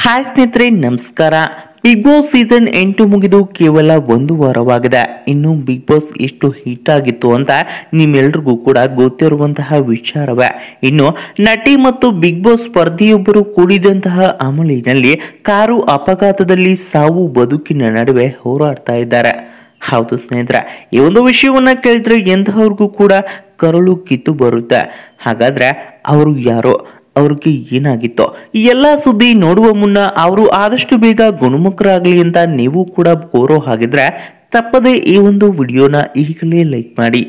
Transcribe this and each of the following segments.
Hi ಸ್ನೇಹಿತರೆ, ನಮಸ್ಕಾರ. Big boss season ಎಂಟು ಮುಗಿದು ಕೇವಲ ಒಂದು ವಾರವಾಗಿದೆ. ಇನ್ನು ಬಿಗ್ ಬಾಸ್ ಎಷ್ಟು ಹಿಟ್ ಆಗಿತ್ತು ಅಂತ ನಿಮ್ಮೆಲ್ರಿಗೂ ಕೂಡ ಗೊತ್ತಿರುವಂತಹ ವಿಚಾರವೇ. ಇನ್ನು ನಟಿ ಮತ್ತು ಬಿಗ್ ಬಾಸ್ ಸ್ಪರ್ಧಿಯೊಬ್ಬರು ಕೂಡಿದಂತಹ ಅಮಲಿನಲ್ಲಿ ಕಾರು ಅಪಘಾತದಲ್ಲಿ ಸಾವು ಬದುಕಿನ ನಡುವೆ ಹೋರಾಡ್ತಾ ಇದ್ದಾರೆ. ಹೌದು ಸ್ನೇಹಿತರೆ, ಈ ಒಂದು ವಿಷಯವನ್ನ ಕೇಳಿದ್ರೆ ಎಂತಹವ್ರಿಗೂ ಕೂಡ ಕರಳು ಕಿತ್ತು ಬರುತ್ತೆ. ಹಾಗಾದ್ರೆ ಅವರು ಯಾರೋ? ಅವ್ರಿಗೆ ಏನಾಗಿತ್ತು. ಈ ಎಲ್ಲ ಸುದ್ದಿ ನೋಡುವ ಮುನ್ನ ಅವರು ಆದಷ್ಟು ಬೇಗ ಗುಣಮುಖರಾಗಲಿ ಅಂತ ನೀವು ಕೂಡ ಕೋರೋ ಹಾಗಿದ್ರೆ ತಪ್ಪದೆ ಈ ಒಂದು ವಿಡಿಯೋನ ಈಗಲೇ ಲೈಕ್ ಮಾಡಿ.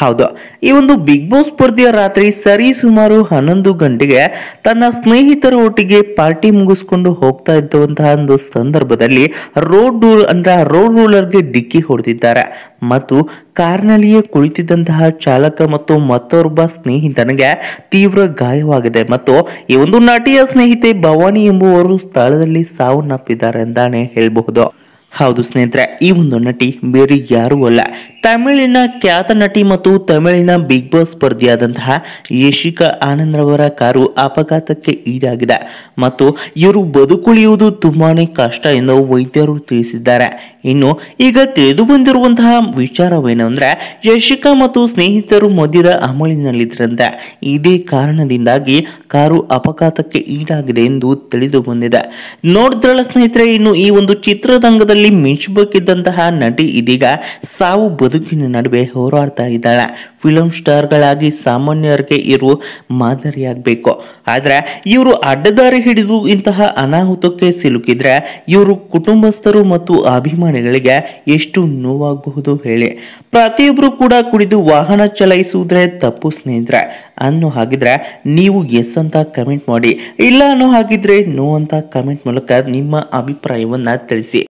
ಹೌದು. ಈ ಒಂದು ಬಿಗ್ ಬಾಸ್ ಸ್ಪರ್ಧೆಯ ರಾತ್ರಿ ಸರಿ ಸುಮಾರು ಹನ್ನೊಂದು ಗಂಟೆಗೆ ತನ್ನ ಸ್ನೇಹಿತರ ಒಟ್ಟಿಗೆ ಪಾರ್ಟಿ ಮುಗಿಸ್ಕೊಂಡು ಹೋಗ್ತಾ ಇದ್ದಂತಹ ಒಂದು ಸಂದರ್ಭದಲ್ಲಿ ರೋಡ್ ಅಂದ್ರೆ ರೋಡ್ ರೂಲರ್ಗೆ ಡಿಕ್ಕಿ ಹೊಡೆದಿದ್ದಾರೆ. ಮತ್ತು ಕಾರ್ನಲ್ಲಿಯೇ ಕುಳಿತಿದ್ದಂತಹ ಚಾಲಕ ಮತ್ತು ಮತ್ತೊಬ್ಬ ಸ್ನೇಹಿತನಿಗೆ ತೀವ್ರ ಗಾಯವಾಗಿದೆ. ಮತ್ತು ಈ ಒಂದು ನಟಿಯ ಸ್ನೇಹಿತೆ ಭವಾನಿ ಎಂಬುವರು ಸ್ಥಳದಲ್ಲಿ ಸಾವನ್ನಪ್ಪಿದ್ದಾರೆ ಅಂತಾನೆ ಹೇಳಬಹುದು. ಹೌದು ಸ್ನೇಹಿತರೆ, ಈ ಒಂದು ನಟಿ ಬೇರೆ ಯಾರೂ ಅಲ್ಲ. ತಮಿಳಿನ ಖ್ಯಾತ ನಟಿ ಮತ್ತು ತಮಿಳಿನ ಬಿಗ್ ಬಾಸ್ ಸ್ಪರ್ಧಿಯಾದಂತಹ ಯಶಿಕಾ ಆನಂದ್ ರವರ ಕಾರು ಅಪಘಾತಕ್ಕೆ ಈಡಾಗಿದೆ. ಮತ್ತು ಇವರು ಬದುಕುಳಿಯುವುದು ತುಂಬಾನೇ ಕಷ್ಟ ಎಂದು ವೈದ್ಯರು ತಿಳಿಸಿದ್ದಾರೆ. ಇನ್ನು ಈಗ ತಿಳಿದು ಬಂದಿರುವಂತಹ ವಿಚಾರವೇನೆಂದ್ರೆ ಯಶಿಕಾ ಮತ್ತು ಸ್ನೇಹಿತರು ಮದ್ಯದ ಅಮಲಿನಲ್ಲಿದ್ದರಂತೆ ಇದೇ ಕಾರಣದಿಂದಾಗಿ ಕಾರು ಅಪಘಾತಕ್ಕೆ ಈಡಾಗಿದೆ ಎಂದು ತಿಳಿದು ಬಂದಿದೆ. ನೋಡಿದ್ರಲ್ಲ ಸ್ನೇಹಿತರೆ, ಇನ್ನು ಈ ಒಂದು ಚಿತ್ರರಂಗದಲ್ಲಿ ಮಿಂಚಬೇಕಿದ್ದಂತಹ ನಟಿ ಇದೀಗ ಸಾವು ಬದುಕಿನ ನಡುವೆ ಹೋರಾಡ್ತಾ ಇದ್ದಾಳೆ. ಫಿಲಂ ಸ್ಟಾರ್ಗಳಾಗಿ ಸಾಮಾನ್ಯರಿಗೆ ಇರುವ ಮಾದರಿಯಾಗಬೇಕು. ಆದರೆ ಇವರು ಅಡ್ಡದಾರಿ ಹಿಡಿದು ಇಂತಹ ಅನಾಹುತಕ್ಕೆ ಸಿಲುಕಿದ್ರೆ ಇವರು ಕುಟುಂಬಸ್ಥರು ಮತ್ತು ಅಭಿಮಾನಿಗಳಿಗೆ ಎಷ್ಟು ನೋವಾಗಬಹುದು ಹೇಳಿ. ಪ್ರತಿಯೊಬ್ಬರು ಕೂಡ ಕುಡಿದು ವಾಹನ ಚಲಾಯಿಸುವುದ್ರೆ ತಪ್ಪು ಸ್ನೇಹಿತರೆ. ಅನ್ನೋ ಹಾಗಿದ್ರೆ ನೀವು ಎಸ್ ಅಂತ ಕಮೆಂಟ್ ಮಾಡಿ, ಇಲ್ಲ ಅನ್ನೋ ಹಾಗಿದ್ರೆ ನೋ ಅಂತ ಕಮೆಂಟ್ ಮೂಲಕ ನಿಮ್ಮ ಅಭಿಪ್ರಾಯವನ್ನ ತಿಳಿಸಿ.